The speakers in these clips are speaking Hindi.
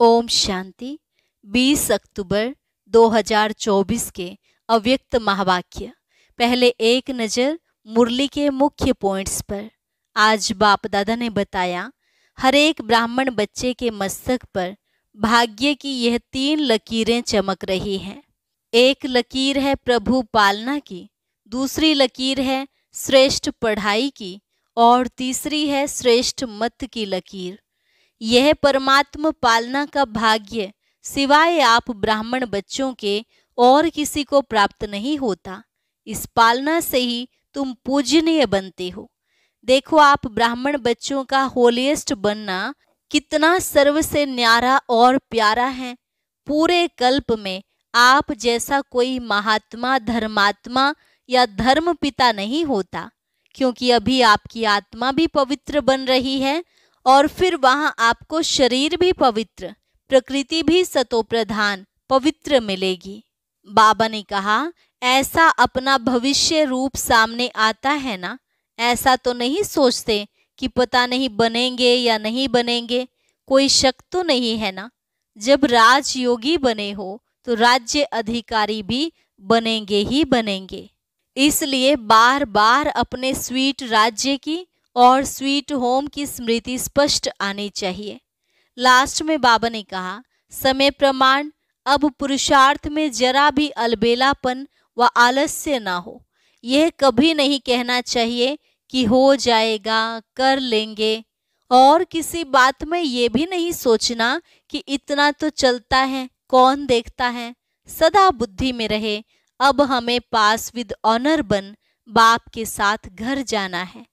ओम शांति 20 अक्टूबर 2024 के अव्यक्त महावाक्य। पहले एक नज़र मुरली के मुख्य पॉइंट्स पर। आज बाप दादा ने बताया, हर एक ब्राह्मण बच्चे के मस्तक पर भाग्य की यह तीन लकीरें चमक रही हैं। एक लकीर है प्रभु पालना की, दूसरी लकीर है श्रेष्ठ पढ़ाई की, और तीसरी है श्रेष्ठ मत की लकीर। यह परमात्म पालना का भाग्य, सिवाय आप ब्राह्मण बच्चों के और किसी को प्राप्त नहीं होता। इस पालना से ही तुम पूजनीय बनते हो। देखो आप ब्राह्मण बच्चों का होलिएस्ट बनना कितना सर्व से न्यारा और प्यारा है। पूरे कल्प में आप जैसा कोई महात्मा, धर्मात्मा या धर्म पिता नहीं होता, क्योंकि अभी आपकी आत्मा भी पवित्र बन रही है और फिर वहाँ आपको शरीर भी पवित्र, प्रकृति भी सतो प्रधान पवित्र मिलेगी। बाबा ने कहा, ऐसा अपना भविष्य रूप सामने आता है ना? ऐसा तो नहीं सोचते कि पता नहीं बनेंगे या नहीं बनेंगे। कोई शक तो नहीं है ना? जब राजयोगी बने हो तो राज्य अधिकारी भी बनेंगे ही बनेंगे। इसलिए बार बार अपने स्वीट राज्य की और स्वीट होम की स्मृति स्पष्ट आनी चाहिए। लास्ट में बाबा ने कहा, समय प्रमाण, अब पुरुषार्थ में जरा भी अलबेलापन व आलस्य ना हो। यह कभी नहीं कहना चाहिए कि हो जाएगा, कर लेंगे। और किसी बात में ये भी नहीं सोचना कि इतना तो चलता है, कौन देखता है। सदा बुद्धि में रहे, अब हमें पास विद ऑनर बन, बाप के साथ घर जाना है।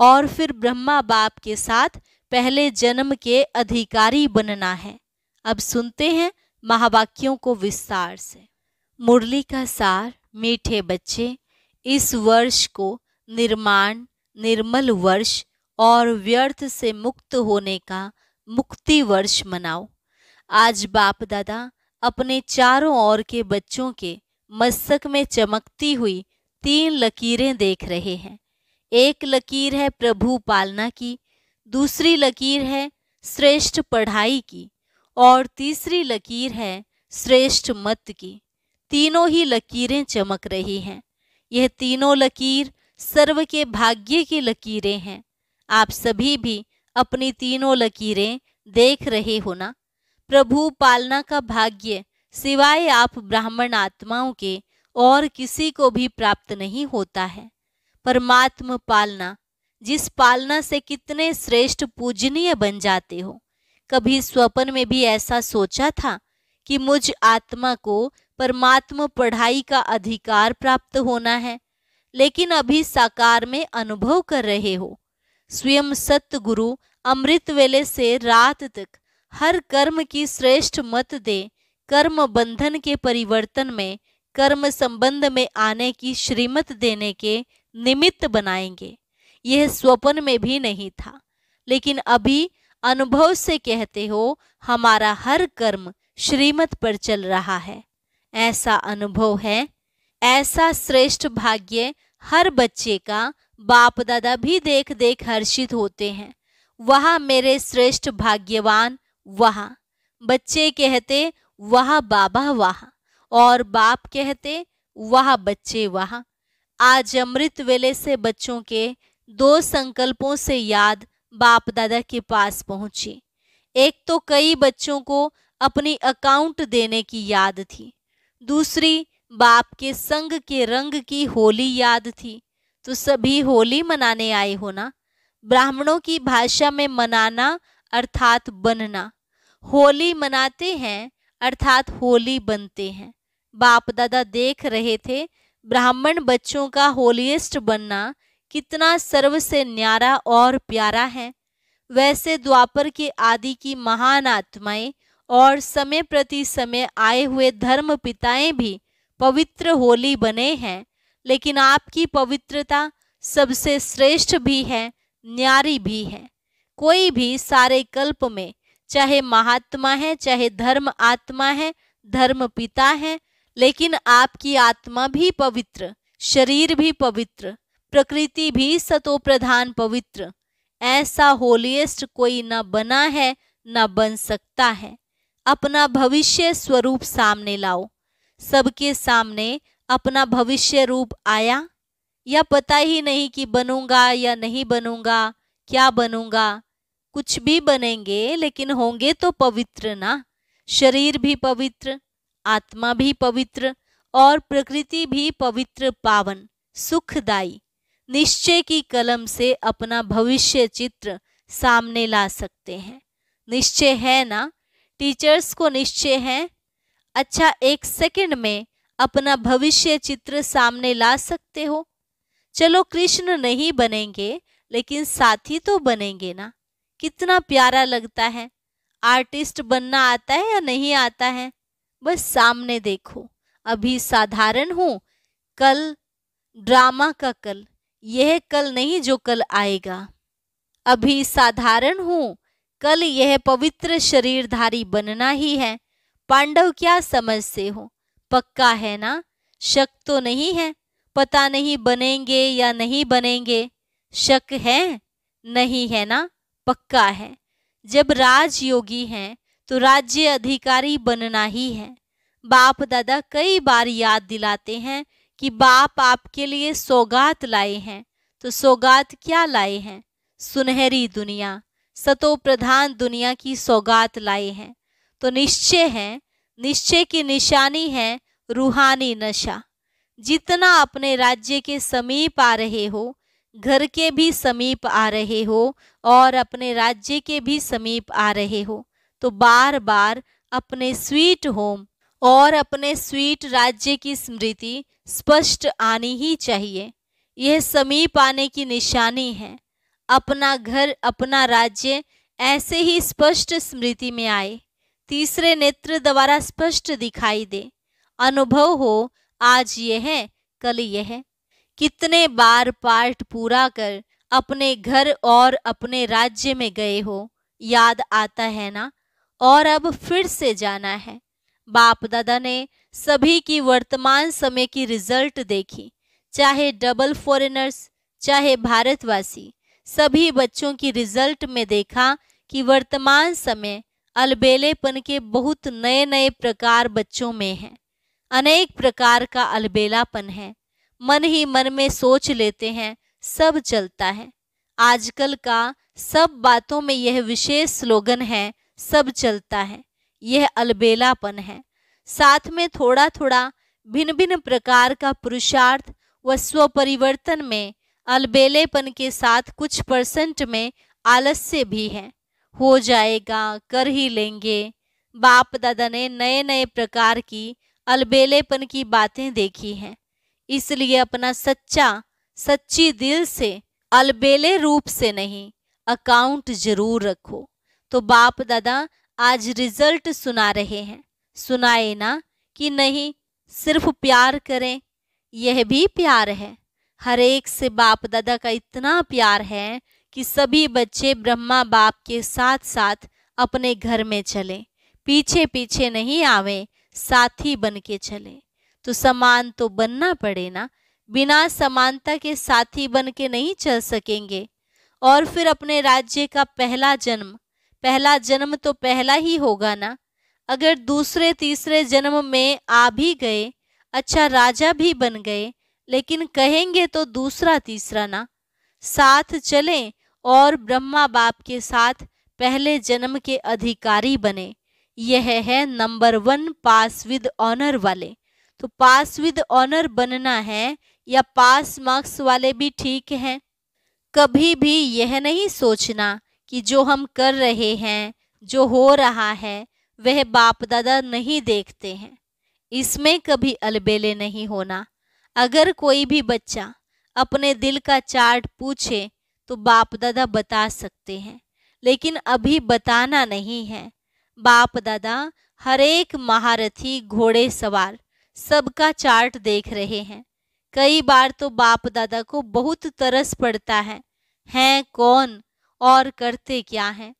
और फिर ब्रह्मा बाप के साथ पहले जन्म के अधिकारी बनना है। अब सुनते हैं महावाक्यों को विस्तार से। मुरली का सार, मीठे बच्चे, इस वर्ष को निर्माण, निर्मल वर्ष और व्यर्थ से मुक्त होने का मुक्ति वर्ष मनाओ। आज बाप दादा अपने चारों ओर के बच्चों के मस्तक में चमकती हुई तीन लकीरें देख रहे हैं। एक लकीर है प्रभु पालना की, दूसरी लकीर है श्रेष्ठ पढ़ाई की, और तीसरी लकीर है श्रेष्ठ मत की। तीनों ही लकीरें चमक रही हैं। यह तीनों लकीर सर्व के भाग्य की लकीरें हैं। आप सभी भी अपनी तीनों लकीरें देख रहे हो ना? प्रभु पालना का भाग्य सिवाय आप ब्राह्मण आत्माओं के और किसी को भी प्राप्त नहीं होता है। परमात्म पालना, जिस पालना से कितने श्रेष्ठ पूजनीय बन जाते हो। कभी स्वप्न में भी ऐसा सोचा था कि मुझ आत्मा को परमात्म पढ़ाई का अधिकार प्राप्त होना है, लेकिन अभी साकार में अनुभव कर रहे हो। स्वयं सत्य गुरु अमृत वेले से रात तक हर कर्म की श्रेष्ठ मत दे, कर्म बंधन के परिवर्तन में, कर्म संबंध में आने की श्रीमत देने के निमित्त बनाएँगे। यह स्वप्न में भी नहीं था। लेकिन अभी अनुभव से कहते हो, हमारा हर कर्म श्रीमत पर चल रहा है। ऐसा अनुभव है। ऐसा श्रेष्ठ भाग्य हर बच्चे का बाप दादा भी देख देख हर्षित होते हैं। वह मेरे श्रेष्ठ भाग्यवान वह। बच्चे कहते, वह बाबा वहाँ और बाप कहते, वह बच्चे वहाँ। आज अमृत वेले से बच्चों के दो संकल्पों से याद बाप दादा के पास पहुँची। एक तो कई बच्चों को अपनी अकाउंट देने की याद थी। दूसरी, बाप के संग के रंग की होली याद थी। तो सभी होली मनाने आए हो ना? ब्राह्मणों की भाषा में मनाना अर्थात बनना। होली मनाते हैं अर्थात होली बनते हैं। बाप दादा देख रहे थे ब्राह्मण बच्चों का होलिएस्ट बनना कितना सर्व से न्यारा और प्यारा है। वैसे द्वापर के आदि की महान आत्माएँ और समय प्रति समय आए हुए धर्म पिताएँ भी पवित्र होली बने हैं, लेकिन आपकी पवित्रता सबसे श्रेष्ठ भी है, न्यारी भी है। कोई भी सारे कल्प में, चाहे महात्मा है, चाहे धर्म आत्मा है, धर्म पिता है लेकिन आपकी आत्मा भी पवित्र, शरीर भी पवित्र, प्रकृति भी सतो प्रधान पवित्र। ऐसा होलिएस्ट कोई न बना है, न बन सकता है। अपना भविष्य स्वरूप सामने लाओ। सबके सामने अपना भविष्य रूप आया। या पता ही नहीं कि बनूँगा या नहीं बनूँगा, क्या बनूँगा। कुछ भी बनेंगे, लेकिन होंगे तो पवित्र ना। शरीर भी पवित्र आत्मा भी पवित्र और प्रकृति भी पवित्र पावन सुखदाई निश्चय की कलम से अपना भविष्य चित्र सामने ला सकते हैं। निश्चय है ना? टीचर्स को निश्चय है? अच्छा एक सेकंड में अपना भविष्य चित्र सामने ला सकते हो? चलो कृष्ण नहीं बनेंगे, लेकिन साथी तो बनेंगे ना। कितना प्यारा लगता है। आर्टिस्ट बनना आता है या नहीं आता है? बस सामने देखो। अभी साधारण हूँ, कल ड्रामा का कल, यह कल नहीं जो कल आएगा। अभी साधारण हूँ, कल यह पवित्र शरीरधारी बनना ही है। पांडव क्या समझते हो? पक्का है ना? शक तो नहीं है? पता नहीं बनेंगे या नहीं बनेंगे। शक है? नहीं है ना? पक्का है। जब राजयोगी हैं तो राज्य अधिकारी बनना ही है। बाप दादा कई बार याद दिलाते हैं कि बाप आपके लिए सौगात लाए हैं। तो सौगात क्या लाए हैं? सुनहरी दुनिया सतो प्रधान दुनिया की सौगात लाए हैं। तो निश्चय है, निश्चय की निशानी है रूहानी नशा। जितना अपने राज्य के समीप आ रहे हो, घर के भी समीप आ रहे हो और अपने राज्य के भी समीप आ रहे हो तो बार बार अपने स्वीट होम और अपने स्वीट राज्य की स्मृति स्पष्ट आनी ही चाहिए। यह समीप आने की निशानी है। अपना घर, अपना राज्य ऐसे ही स्पष्ट स्मृति में आए। तीसरे नेत्र द्वारा स्पष्ट दिखाई दे। अनुभव हो, आज यह है कल यह। है कितने बार पाठ पूरा कर अपने घर और अपने राज्य में गए हो, याद आता है ना? और अब फिर से जाना है। बाप दादा ने सभी की वर्तमान समय की रिज़ल्ट देखी। चाहे डबल फॉरेनर्स, चाहे भारतवासी, सभी बच्चों की रिज़ल्ट में देखा कि वर्तमान समय अलबेलेपन के बहुत नए नए प्रकार बच्चों में हैं। अनेक प्रकार का अलबेलापन है। मन ही मन में सोच लेते हैं, सब चलता है। आजकल का सब बातों में यह विशेष स्लोगन है सब चलता है। यह अलबेलापन है। साथ में थोड़ा थोड़ा भिन्न भिन्न प्रकार का पुरुषार्थ व स्व परिवर्तन में अलबेलेपन के साथ कुछ परसेंट में आलस्य भी है। हो जाएगा, कर ही लेंगे। बाप दादा ने नए नए प्रकार की अलबेलेपन की बातें देखी हैं। इसलिए अपना सच्चा, सच्ची दिल से अलबेले रूप से नहीं, अकाउंट ज़रूर रखो। तो बाप दादा आज रिज़ल्ट सुना रहे हैं। सुनाए ना कि नहीं, सिर्फ़ प्यार करें, यह भी प्यार है। हर एक से बाप दादा का इतना प्यार है कि सभी बच्चे ब्रह्मा बाप के साथ साथ अपने घर में चले पीछे पीछे नहीं आवे, साथी बन के चले। तो समान तो बनना पड़े ना, बिना समानता के साथी बन के नहीं चल सकेंगे। और फिर अपने राज्य का पहला जन्म पहला जन्म तो पहला ही होगा ना। अगर दूसरे तीसरे जन्म में आ भी गए अच्छा राजा भी बन गए, लेकिन कहेंगे तो दूसरा तीसरा ना। साथ चलें और ब्रह्मा बाप के साथ पहले जन्म के अधिकारी बने। यह है number one pass with honour वाले। तो पास विद ऑनर बनना है या पास मार्क्स वाले भी ठीक हैं? कभी भी यह नहीं सोचना कि जो हम कर रहे हैं, जो हो रहा है, वह बाप दादा नहीं देखते हैं। इसमें कभी अलबेले नहीं होना। अगर कोई भी बच्चा अपने दिल का चार्ट पूछे तो बाप दादा बता सकते हैं। लेकिन अभी बताना नहीं है। बाप दादा हर एक महारथी घोड़े सवार सबका चार्ट देख रहे हैं। कई बार तो बाप दादा को बहुत तरस पड़ता है। हैं कौन? और करते क्या हैं?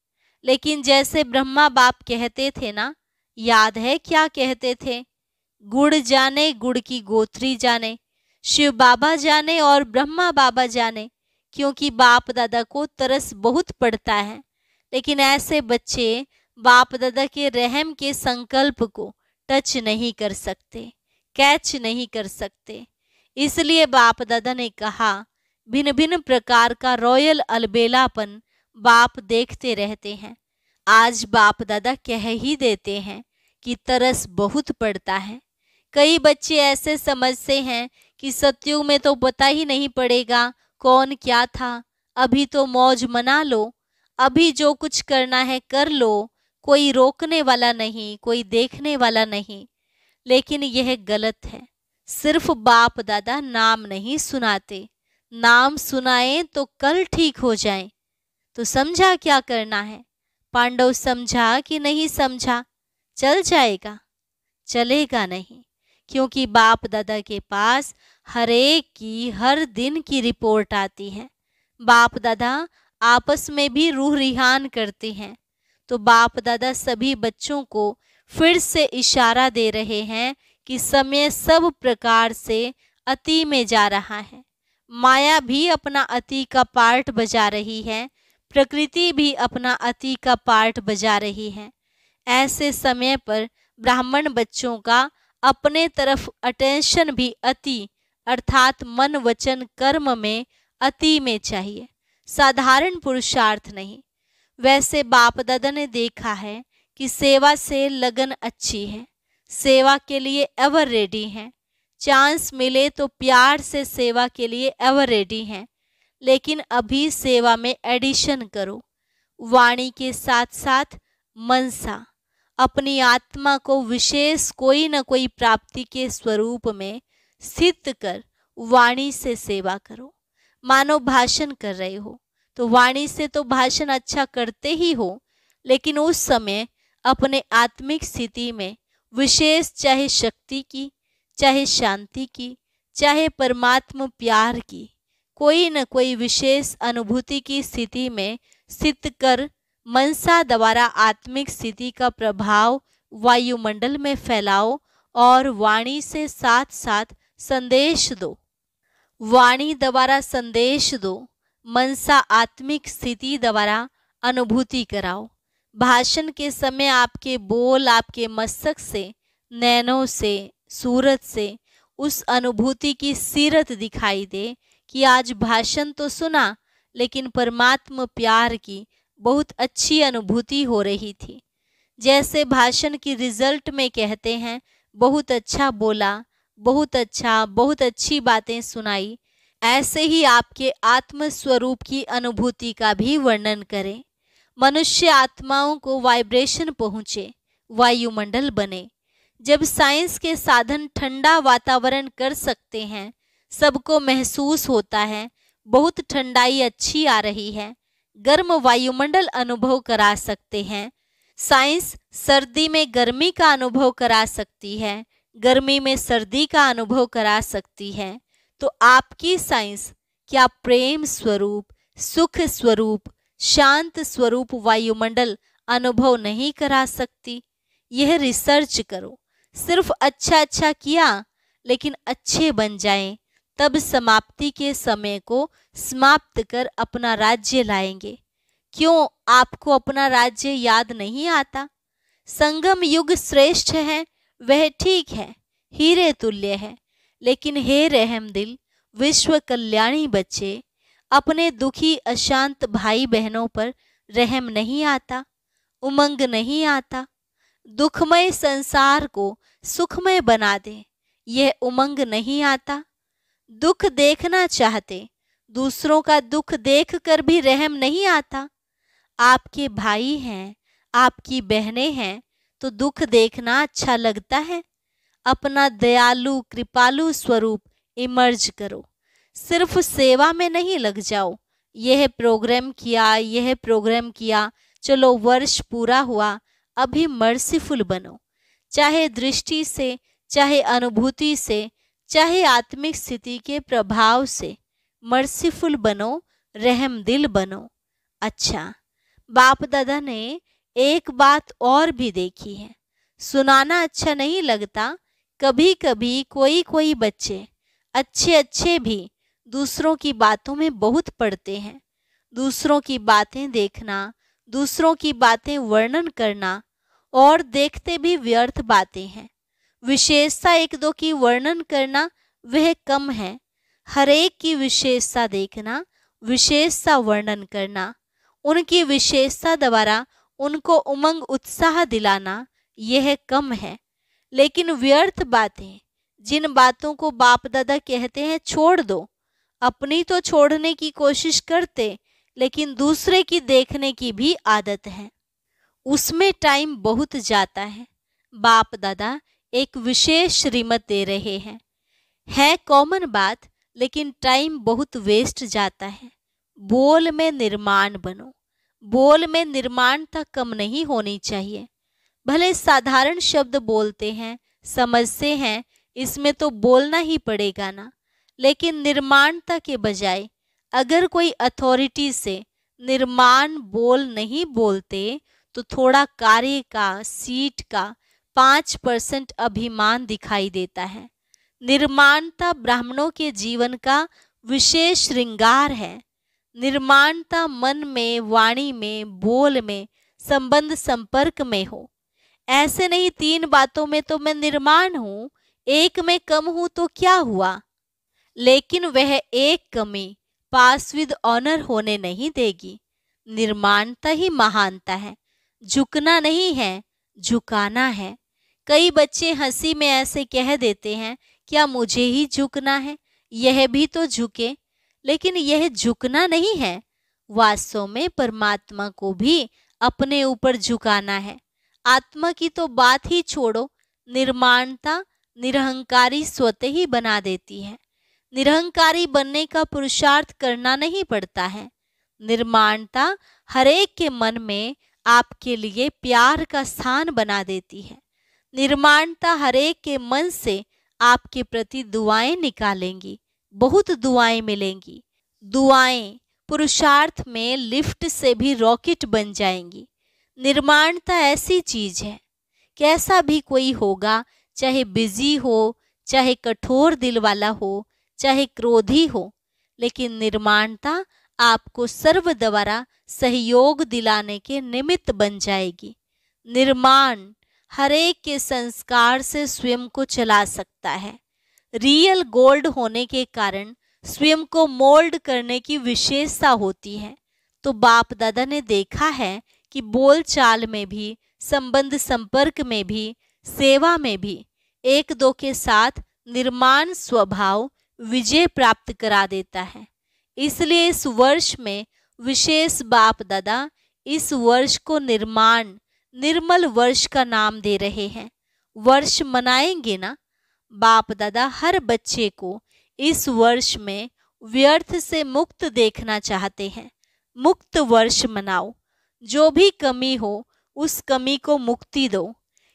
लेकिन जैसे ब्रह्मा बाप कहते थे ना, याद है क्या कहते थे? गुड़ जाने, गुड़ की गोत्री जाने, शिव बाबा जाने और ब्रह्मा बाबा जाने, क्योंकि बाप दादा को तरस बहुत पड़ता है। लेकिन ऐसे बच्चे बाप दादा के रहम के संकल्प को टच नहीं कर सकते कैच नहीं कर सकते। इसलिए बाप दादा ने कहा भिन्न भिन्न प्रकार का रॉयल अलबेलापन बाप देखते रहते हैं। आज बाप दादा कह ही देते हैं कि तरस बहुत पड़ता है। कई बच्चे ऐसे समझते हैं कि सत्युग में तो पता ही नहीं पड़ेगा कौन क्या था। अभी तो मौज मना लो। अभी जो कुछ करना है कर लो। कोई रोकने वाला नहीं, कोई देखने वाला नहीं। लेकिन यह गलत है। सिर्फ़ बाप दादा नाम नहीं सुनाते। नाम सुनाए तो कल ठीक हो जाए। तो समझा क्या करना है? पांडव समझा कि नहीं समझा? चल जाएगा। चलेगा नहीं, क्योंकि बाप दादा के पास हर एक की हर दिन की रिपोर्ट आती है। बाप दादा आपस में भी रूह रिहान करते हैं। तो बाप दादा सभी बच्चों को फिर से इशारा दे रहे हैं कि समय सब प्रकार से अति में जा रहा है। माया भी अपना अति का पार्ट बजा रही है प्रकृति भी अपना अति का पार्ट बजा रही है। ऐसे समय पर ब्राह्मण बच्चों का अपने तरफ़ अटेंशन भी अति, अर्थात मन वचन कर्म में अति में चाहिए। साधारण पुरुषार्थ नहीं। वैसे बाप दादा ने देखा है कि सेवा से लगन अच्छी है। सेवा के लिए एवर रेडी है। चांस मिले तो प्यार से सेवा के लिए एवर रेडी हैं। लेकिन अभी सेवा में एडिशन करो। वाणी के साथ साथ मनसा, अपनी आत्मा को विशेष कोई न कोई प्राप्ति के स्वरूप में स्थित कर वाणी से सेवा करो। मानो भाषण कर रहे हो तो वाणी से तो भाषण अच्छा करते ही हो, लेकिन उस समय अपने आत्मिक स्थिति में विशेष चाहे शक्ति की, चाहे शांति की, चाहे परमात्मा प्यार की कोई न कोई विशेष अनुभूति की स्थिति में स्थित कर मनसा द्वारा आत्मिक स्थिति का प्रभाव वायुमंडल में फैलाओ और वाणी से साथ साथ संदेश दो। वाणी द्वारा संदेश दो, मनसा आत्मिक स्थिति द्वारा अनुभूति कराओ। भाषण के समय आपके बोल, आपके मस्तक से, नैनों से, सूरत से उस अनुभूति की सीरत दिखाई दे कि आज भाषण तो सुना, लेकिन परमात्मा प्यार की बहुत अच्छी अनुभूति हो रही थी। जैसे भाषण की रिज़ल्ट में कहते हैं, बहुत अच्छा बोला, बहुत अच्छा बहुत अच्छी बातें सुनाई, ऐसे ही आपके आत्म स्वरूप की अनुभूति का भी वर्णन करें। मनुष्य आत्माओं को वाइब्रेशन पहुँचे, वायुमंडल बने। जब साइंस के साधन ठंडा वातावरण कर सकते हैं सबको महसूस होता है। बहुत ठंडाई अच्छी आ रही है। गर्म वायुमंडल अनुभव करा सकते हैं। साइंस सर्दी में गर्मी का अनुभव करा सकती है। गर्मी में सर्दी का अनुभव करा सकती है। तो आपकी साइंस क्या प्रेम स्वरूप, सुख स्वरूप, शांत स्वरूप वायुमंडल अनुभव नहीं करा सकती? यह रिसर्च करो। सिर्फ़ अच्छा अच्छा किया, लेकिन अच्छे बन जाएँ। तब समाप्ति के समय को समाप्त कर अपना राज्य लाएँगे। क्यों आपको अपना राज्य याद नहीं आता? संगम युग श्रेष्ठ है, वह ठीक है, हीरे तुल्य है। लेकिन हे रहम दिल, विश्व कल्याणी बच्चे, अपने दुखी अशांत भाई बहनों पर रहम नहीं आता, उमंग नहीं आता। दुखमय संसार को सुखमय बना दे, यह उमंग नहीं आता। दुख देखना चाहते, दूसरों का दुख देखकर भी रहम नहीं आता। आपके भाई हैं, आपकी बहनें हैं तो दुख देखना अच्छा लगता है। अपना दयालु, कृपालु स्वरूप इमर्ज करो। सिर्फ़ सेवा में नहीं लग जाओ। यह प्रोग्राम किया, यह प्रोग्राम किया, चलो वर्ष पूरा हुआ, अभी मर्सीफुल बनो। चाहे दृष्टि से, चाहे अनुभूति से चाहे आत्मिक स्थिति के प्रभाव से मर्सीफुल बनो रहम दिल बनो। अच्छा बाप दादा ने एक बात और भी देखी है। सुनाना अच्छा नहीं लगता कभी कभी कोई कोई बच्चे अच्छे अच्छे भी दूसरों की बातों में बहुत पढ़ते हैं। दूसरों की बातें देखना, दूसरों की बातें वर्णन करना और देखते भी व्यर्थ बातें हैं। विशेषता एक दो की वर्णन करना वह कम है। हरेक की विशेषता देखना, विशेषता वर्णन करना, उनकी विशेषता द्वारा उनको उमंग उत्साह दिलाना, यह कम है। लेकिन व्यर्थ बातें, जिन बातों को बाप दादा कहते हैं, छोड़ दो। अपनी तो छोड़ने की कोशिश करते, लेकिन दूसरे की देखने की भी आदत है। उसमें टाइम बहुत जाता है। बाप दादा एक विशेष श्रीमत दे रहे हैं। है कॉमन बात, लेकिन टाइम बहुत वेस्ट जाता है। बोल में निर्माण बनो। बोल में निर्माणता कम नहीं होनी चाहिए। भले साधारण शब्द बोलते हैं, समझते हैं, इसमें तो बोलना ही पड़ेगा ना। लेकिन निर्माणता के बजाय, अगर कोई अथॉरिटी से निर्माण बोल नहीं बोलते तो थोड़ा कार्य का सीट का पाँच परसेंट अभिमान दिखाई देता है। निर्माणता ब्राह्मणों के जीवन का विशेष श्रृंगार है। निर्माणता मन में, वाणी में, बोल में, संबंध संपर्क में हो। ऐसे नहीं तीन बातों में तो मैं निर्माण हूँ, एक में कम हूँ तो क्या हुआ? लेकिन वह एक कमी पास विद ऑनर होने नहीं देगी। निर्माणता ही महानता है। झुकना नहीं है, झुकाना है। कई बच्चे हँसी में ऐसे कह देते हैं, क्या मुझे ही झुकना है? यह भी तो झुके। लेकिन यह झुकना नहीं है। वास्तव में परमात्मा को भी अपने ऊपर झुकाना है। आत्मा की तो बात ही छोड़ो, निर्माणता निरहंकारी स्वतः ही बना देती है। निरहंकारी बनने का पुरुषार्थ करना नहीं पड़ता है। निर्माणता हरेक के मन में आपके लिए प्यार का स्थान बना देती है। निर्माणता हरेक के मन से आपके प्रति दुआएँ निकालेंगी, बहुत दुआएँ मिलेंगी। दुआएँ पुरुषार्थ में लिफ्ट से भी रॉकेट बन जाएँगी। निर्माणता ऐसी चीज़ है, कैसा भी कोई होगा, चाहे बिज़ी हो, चाहे कठोर दिल वाला हो, चाहे क्रोधी हो, लेकिन निर्माणता आपको सर्व द्वारा सहयोग दिलाने के निमित्त बन जाएगी। निर्माण हरेक के संस्कार से स्वयं को चला सकता है। रियल गोल्ड होने के कारण स्वयं को मोल्ड करने की विशेषता होती है। तो बाप दादा ने देखा है कि बोल चाल में भी, संबंध संपर्क में भी, सेवा में भी एक दो के साथ निर्माण स्वभाव विजय प्राप्त करा देता है। इसलिए इस वर्ष में विशेष बाप दादा इस वर्ष को निर्माण निर्मल वर्ष का नाम दे रहे हैं। वर्ष मनाएँगे ना? बाप दादा, हर बच्चे को इस वर्ष में व्यर्थ से मुक्त देखना चाहते हैं। मुक्त वर्ष मनाओ। जो भी कमी हो, उस कमी को मुक्ति दो।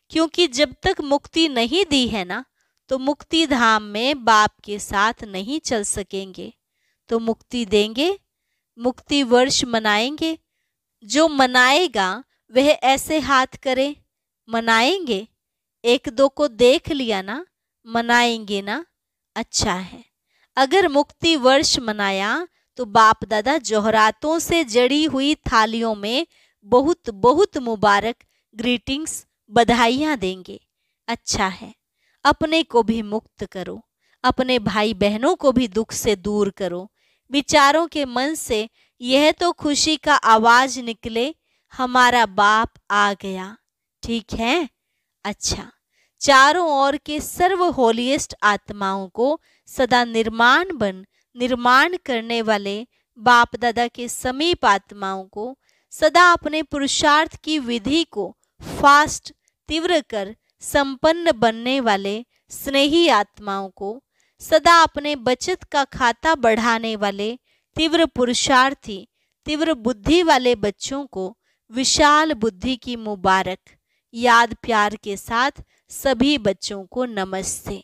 क्योंकि जब तक मुक्ति नहीं दी है ना तो मुक्ति धाम में बाप के साथ नहीं चल सकेंगे। तो मुक्ति देंगे, मुक्ति वर्ष मनाएँगे। जो मनाएगा वह ऐसे हाथ करे, मनाएँगे? एक दो को देख लिया ना, मनाएँगे ना? अच्छा है। अगर मुक्ति वर्ष मनाया तो बाप दादा जोहरातों से जड़ी हुई थालियों में बहुत बहुत मुबारक ग्रीटिंग्स बधाइयाँ देंगे। अच्छा है। अपने को भी मुक्त करो। अपने भाई बहनों को भी दुख से दूर करो। विचारों के मन से यह तो खुशी का आवाज़ निकले हमारा बाप आ गया। ठीक है? अच्छा। चारों ओर के सर्व होलिएस्ट आत्माओं को सदा निर्माण बन, निर्माण करने वाले बाप दादा के समीप आत्माओं को सदा अपने पुरुषार्थ की विधि को फास्ट, तीव्र कर, संपन्न बनने वाले स्नेही आत्माओं को सदा अपने बचत का खाता बढ़ाने वाले तीव्र पुरुषार्थी, तीव्र बुद्धि वाले बच्चों को विशाल बुद्धि की मुबारक, याद प्यार के साथ सभी बच्चों को नमस्ते।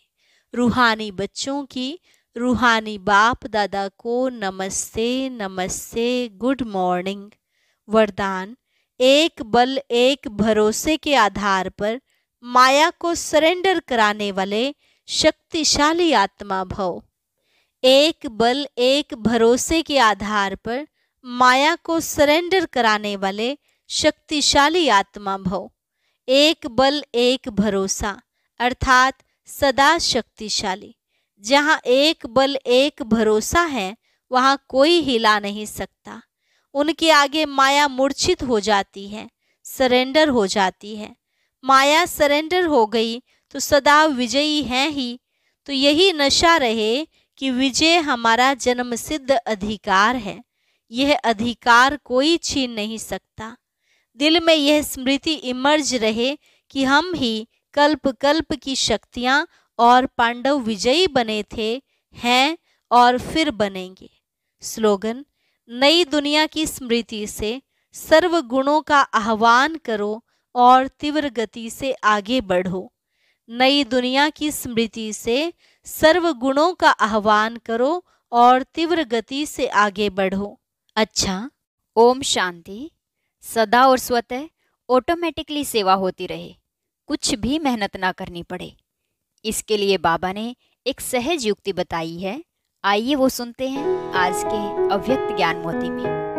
रूहानी बच्चों की, रूहानी बाप दादा को नमस्ते नमस्ते, गुड मॉर्निंग। वरदान, एक बल, एक भरोसे के आधार पर माया को सरेंडर कराने वाले शक्तिशाली आत्मा भव। एक बल, एक भरोसे के आधार पर माया को सरेंडर कराने वाले शक्तिशाली आत्मा भव। एक बल, एक भरोसा, अर्थात सदा शक्तिशाली। जहाँ एक बल, एक भरोसा है, वहाँ कोई हिला नहीं सकता। उनके आगे माया मूर्छित हो जाती है, सरेंडर हो जाती है। माया सरेंडर हो गई तो सदा विजयी है ही। तो यही नशा रहे कि विजय हमारा जन्म सिद्ध अधिकार है। यह अधिकार कोई छीन नहीं सकता। दिल में यह स्मृति इमर्ज रहे कि हम ही कल्प कल्प की शक्तियाँ और पांडव विजयी बने थे, हैं और फिर बनेंगे। स्लोगन, नई दुनिया की स्मृति से सर्व गुणों का आह्वान करो और तीव्र गति से आगे बढ़ो। नई दुनिया की स्मृति से सर्व गुणों का आह्वान करो और तीव्र गति से आगे बढ़ो। अच्छा ओम शांति। सदा और स्वतः ऑटोमेटिकली सेवा होती रहे। कुछ भी मेहनत ना करनी पड़े। इसके लिए बाबा ने एक सहज युक्ति बताई है। आइए वो सुनते हैं आज के अव्यक्त ज्ञान मोती में।